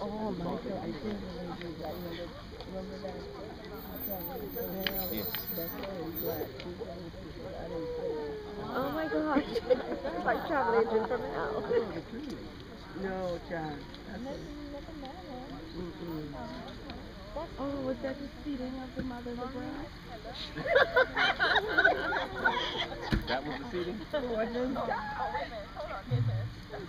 Oh, Michael, I think when they that, remember, remember that? Yes. That's why he's black. He's the only people. I didn't say that. Oh my gosh. it's like travel agent from hell. No, John. Mm-mm. Oh, was that the seating of the mother of the bride? That was the seating?